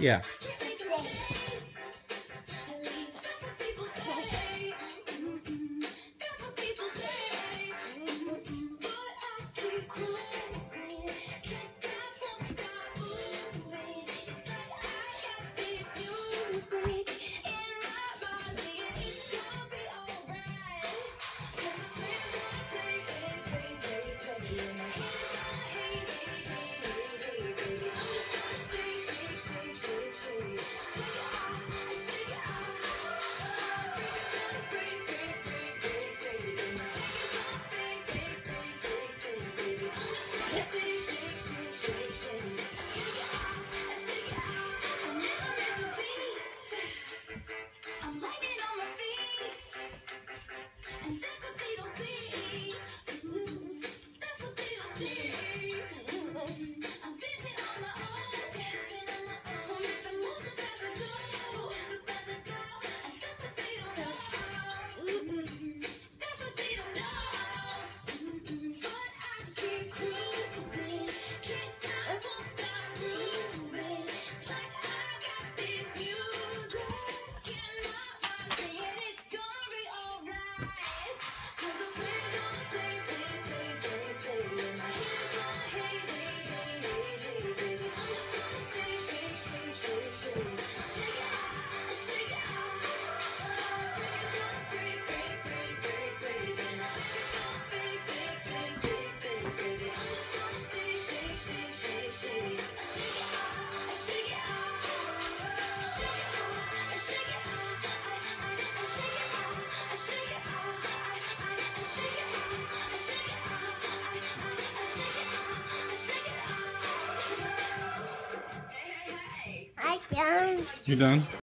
Yeah. Done. You done?